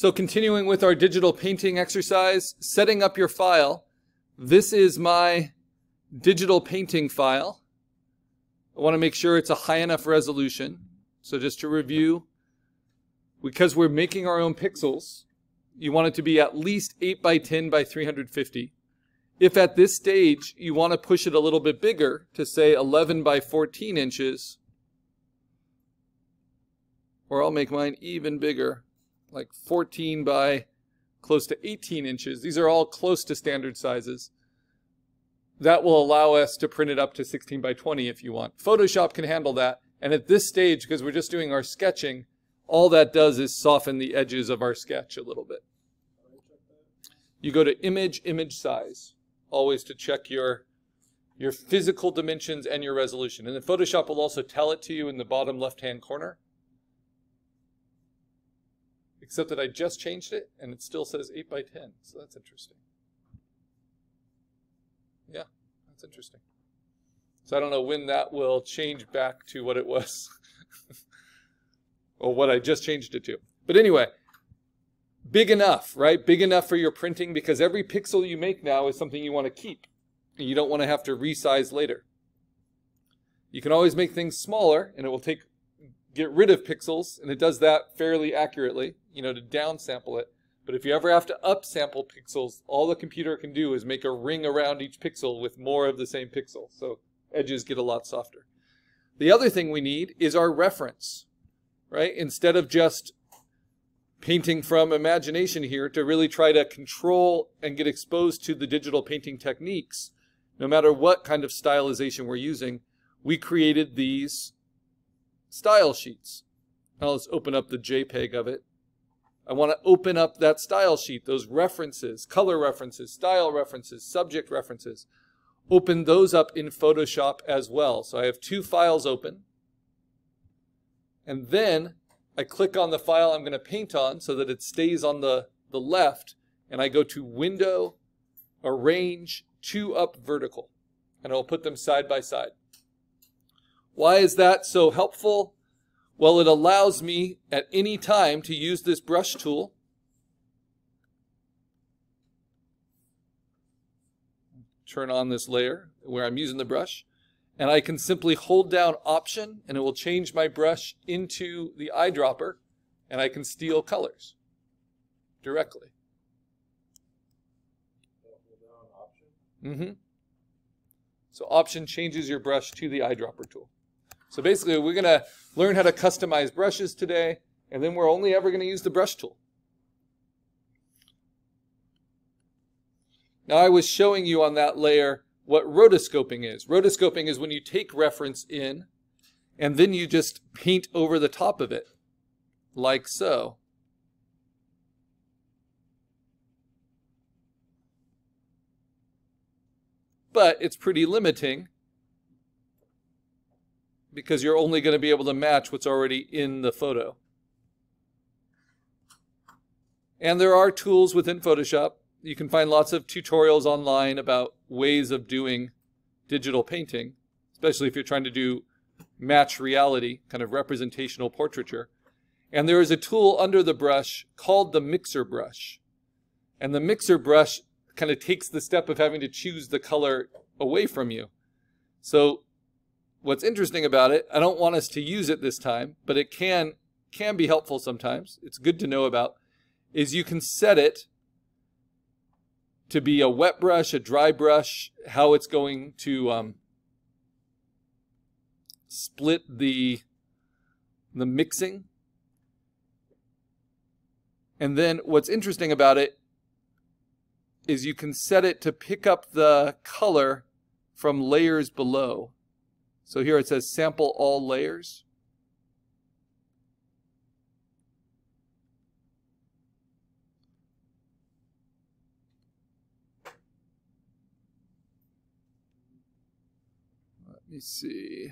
So continuing with our digital painting exercise, setting up your file. This is my digital painting file. I want to make sure it's a high enough resolution. So just to review, because we're making our own pixels, you want it to be at least 8 by 10 by 350. If at this stage you want to push it a little bit bigger to say 11 by 14 inches, or I'll make mine even bigger, like 14 by close to 18 inches. These are all close to standard sizes. That will allow us to print it up to 16 by 20 if you want. Photoshop can handle that. And at this stage, because we're just doing our sketching, all that does is soften the edges of our sketch a little bit. You go to image, image size, always to check your, your physical dimensions and your resolution. And then Photoshop will also tell it to you in the bottom left-hand corner. Except that I just changed it and it still says 8 by 10. So that's interesting. Yeah, that's interesting. So I don't know when that will change back to what it was. or what I just changed it to. But anyway, big enough, right? Big enough for your printing because every pixel you make now is something you want to keep. And you don't want to have to resize later. You can always make things smaller and it will take get rid of pixels and it does that fairly accurately, you know, to downsample it. But if you ever have to upsample pixels, all the computer can do is make a ring around each pixel with more of the same pixel. So edges get a lot softer. The other thing we need is our reference, right? Instead of just painting from imagination here to really try to control and get exposed to the digital painting techniques, no matter what kind of stylization we're using, we created these style sheets. Now let's open up the JPEG of it. I want to open up that style sheet, those references, color references, style references, subject references. Open those up in Photoshop as well. So I have two files open. And then I click on the file I'm going to paint on so that it stays on the, the left, and I go to Window, Arrange, Two Up Vertical, and I'll put them side by side. Why is that so helpful? Well, it allows me at any time to use this brush tool. Turn on this layer where I'm using the brush and I can simply hold down option and it will change my brush into the eyedropper and I can steal colors directly. Mm-hmm. So option changes your brush to the eyedropper tool. So basically we're going to learn how to customize brushes today and then we're only ever going to use the brush tool. Now I was showing you on that layer what rotoscoping is. Rotoscoping is when you take reference in and then you just paint over the top of it, like so. But it's pretty limiting because you're only going to be able to match what's already in the photo. And there are tools within Photoshop you can find lots of tutorials online about ways of doing digital painting, especially if you're trying to do match reality, kind of representational portraiture. And there is a tool under the brush called the mixer brush. And the mixer brush kind of takes the step of having to choose the color away from you. So what's interesting about it, I don't want us to use it this time, but it can can be helpful sometimes. It's good to know about is you can set it to be a wet brush, a dry brush, how it's going to um, split the, the mixing. And then what's interesting about it is you can set it to pick up the color from layers below. So here it says sample all layers. Let me see.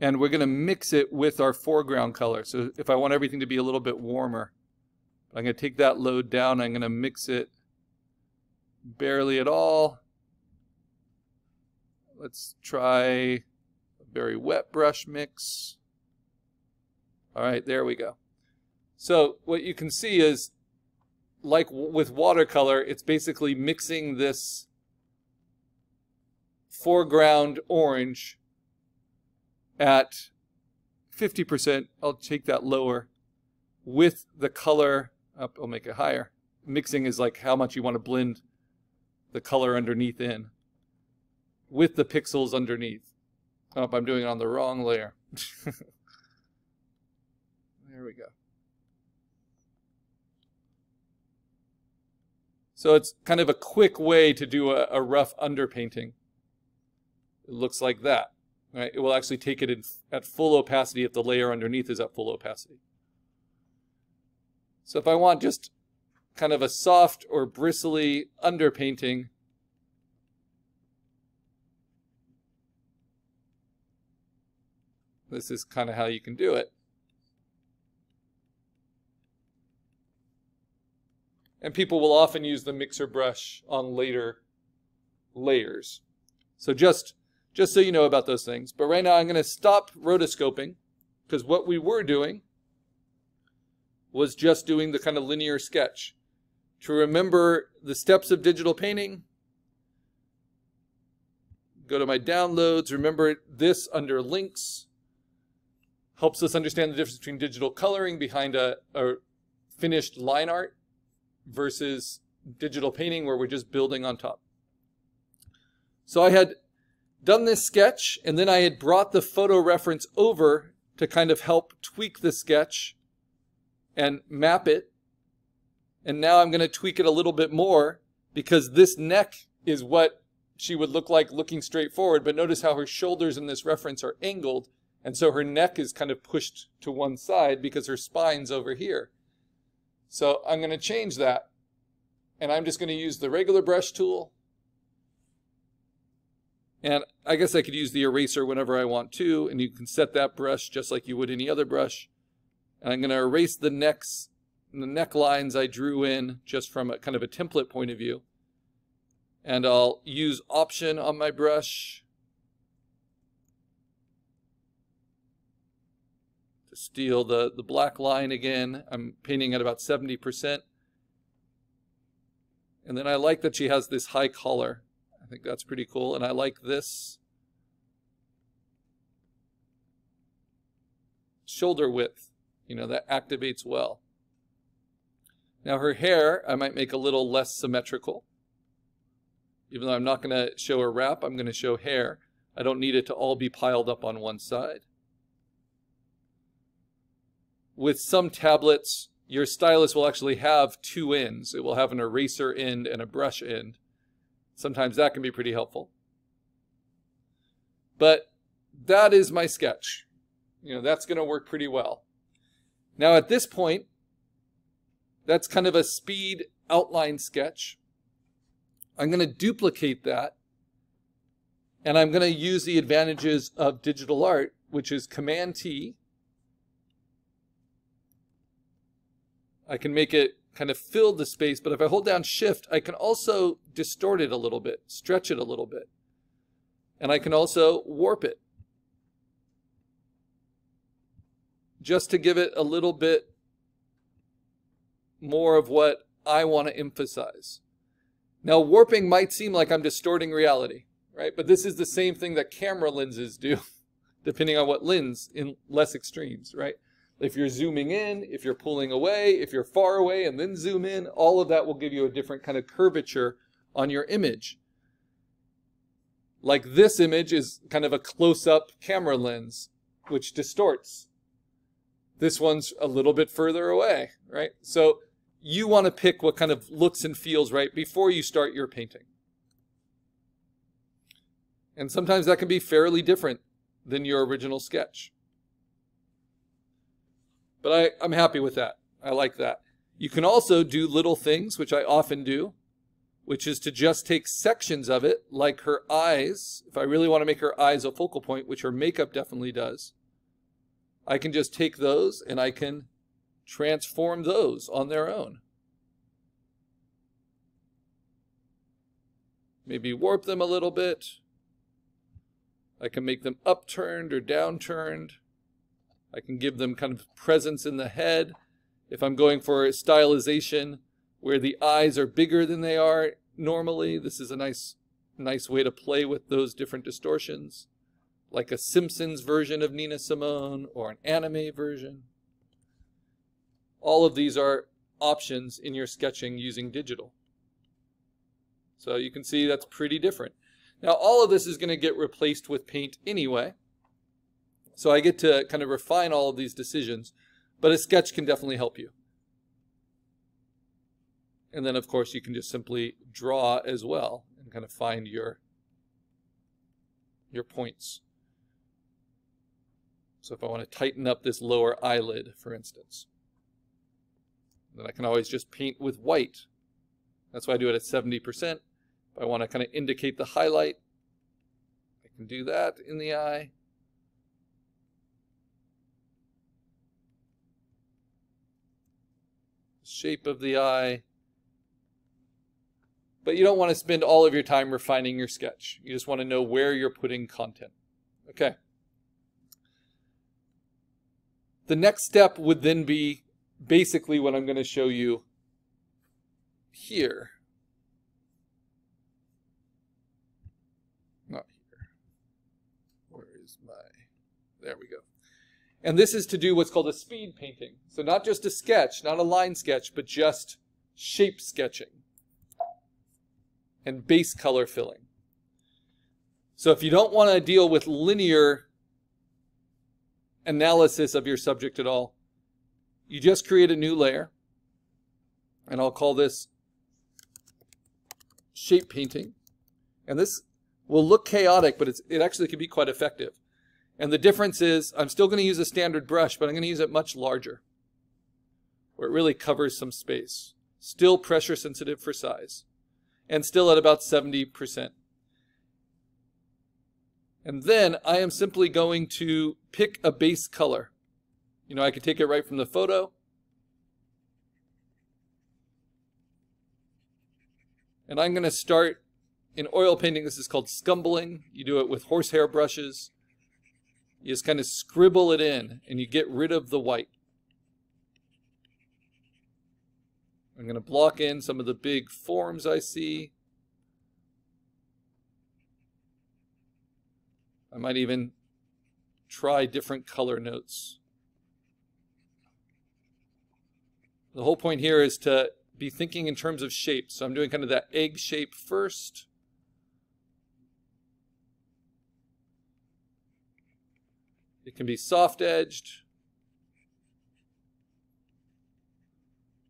And we're going to mix it with our foreground color. So if I want everything to be a little bit warmer, I'm going to take that load down. I'm going to mix it barely at all. Let's try a very wet brush mix. All right, there we go. So what you can see is, like with watercolor, it's basically mixing this foreground orange at 50%, I'll take that lower, with the color, up, I'll make it higher. Mixing is like how much you want to blend the color underneath in with the pixels underneath. Oh, I'm doing it on the wrong layer. there we go. So it's kind of a quick way to do a, a rough underpainting. It looks like that. Right? It will actually take it in, at full opacity if the layer underneath is at full opacity. So if I want just kind of a soft or bristly underpainting, this is kind of how you can do it. And people will often use the mixer brush on later layers. So just just so you know about those things. But right now I'm going to stop rotoscoping because what we were doing was just doing the kind of linear sketch. To remember the steps of digital painting, go to my downloads. Remember this under links. Helps us understand the difference between digital coloring behind a, a finished line art versus digital painting where we're just building on top. So I had done this sketch, and then I had brought the photo reference over to kind of help tweak the sketch and map it. And now I'm going to tweak it a little bit more because this neck is what she would look like looking straight forward. But notice how her shoulders in this reference are angled. And so her neck is kind of pushed to one side because her spine's over here. So I'm going to change that. And I'm just going to use the regular brush tool and I guess I could use the eraser whenever I want to, and you can set that brush just like you would any other brush. And I'm going to erase the necks, the necklines I drew in just from a kind of a template point of view. And I'll use option on my brush steal the, the black line again. I'm painting at about 70%. And then I like that she has this high collar. I think that's pretty cool. And I like this shoulder width. You know, that activates well. Now her hair, I might make a little less symmetrical. Even though I'm not going to show a wrap, I'm going to show hair. I don't need it to all be piled up on one side. With some tablets, your stylus will actually have two ends. It will have an eraser end and a brush end. Sometimes that can be pretty helpful. But that is my sketch. You know, that's going to work pretty well. Now at this point, that's kind of a speed outline sketch. I'm going to duplicate that and I'm going to use the advantages of digital art, which is Command T. I can make it kind of fill the space, but if I hold down shift, I can also distort it a little bit, stretch it a little bit. And I can also warp it. Just to give it a little bit more of what I want to emphasize. Now, warping might seem like I'm distorting reality, right? But this is the same thing that camera lenses do, depending on what lens in less extremes, right? If you're zooming in, if you're pulling away, if you're far away and then zoom in, all of that will give you a different kind of curvature on your image. Like this image is kind of a close-up camera lens, which distorts. This one's a little bit further away, right? So you want to pick what kind of looks and feels right before you start your painting. And sometimes that can be fairly different than your original sketch. But I, I'm happy with that. I like that. You can also do little things, which I often do, which is to just take sections of it, like her eyes. If I really want to make her eyes a focal point, which her makeup definitely does, I can just take those and I can transform those on their own. Maybe warp them a little bit. I can make them upturned or downturned. I can give them kind of presence in the head. If I'm going for a stylization where the eyes are bigger than they are normally, this is a nice, nice way to play with those different distortions, like a Simpsons version of Nina Simone or an anime version. All of these are options in your sketching using digital. So you can see that's pretty different. Now all of this is going to get replaced with paint anyway. So I get to kind of refine all of these decisions, but a sketch can definitely help you. And then of course you can just simply draw as well and kind of find your your points. So if I want to tighten up this lower eyelid, for instance, then I can always just paint with white. That's why I do it at 70%. If I want to kind of indicate the highlight, I can do that in the eye. Shape of the eye. But you don't want to spend all of your time refining your sketch. You just want to know where you're putting content. Okay. The next step would then be basically what I'm going to show you here. Not here. Where is my... There we go. And this is to do what's called a speed painting. So not just a sketch, not a line sketch, but just shape sketching and base color filling. So if you don't want to deal with linear analysis of your subject at all, you just create a new layer. And I'll call this shape painting. And this will look chaotic, but it actually can be quite effective. And the difference is I'm still going to use a standard brush, but I'm going to use it much larger, where it really covers some space. Still pressure sensitive for size, and still at about 70%. And then I am simply going to pick a base color. You know, I could take it right from the photo. And I'm going to start in oil painting. This is called scumbling. You do it with horsehair brushes. You just kind of scribble it in and you get rid of the white. I'm going to block in some of the big forms I see. I might even try different color notes. The whole point here is to be thinking in terms of shape. So I'm doing kind of that egg shape first. It can be soft edged.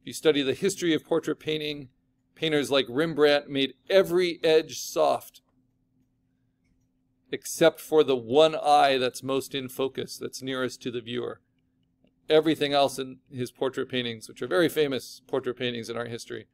If you study the history of portrait painting, painters like Rembrandt made every edge soft except for the one eye that's most in focus, that's nearest to the viewer. Everything else in his portrait paintings, which are very famous portrait paintings in art history,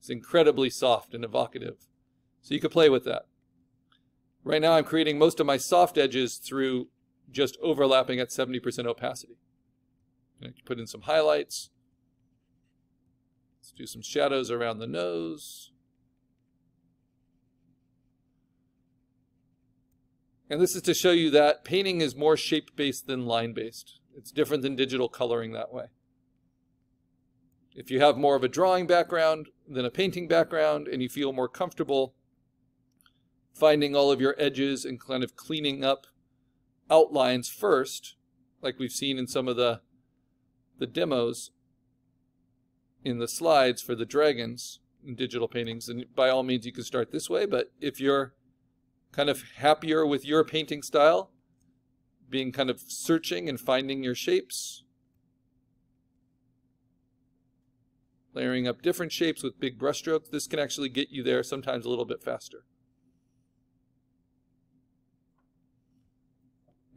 is incredibly soft and evocative. So you could play with that. Right now I'm creating most of my soft edges through just overlapping at 70% opacity. put in some highlights. Let's do some shadows around the nose. And this is to show you that painting is more shape-based than line-based. It's different than digital coloring that way. If you have more of a drawing background than a painting background and you feel more comfortable finding all of your edges and kind of cleaning up outlines first, like we've seen in some of the, the demos in the slides for the dragons in digital paintings. And by all means, you can start this way. But if you're kind of happier with your painting style, being kind of searching and finding your shapes, layering up different shapes with big brushstrokes, this can actually get you there sometimes a little bit faster.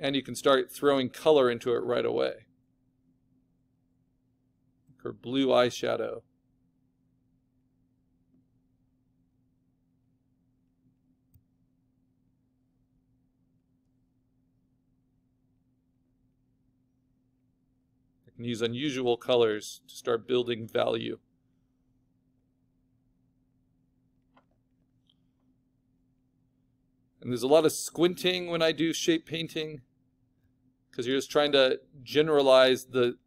And you can start throwing color into it right away. Or blue eyeshadow. I can use unusual colors to start building value. And there's a lot of squinting when I do shape painting because you're just trying to generalize the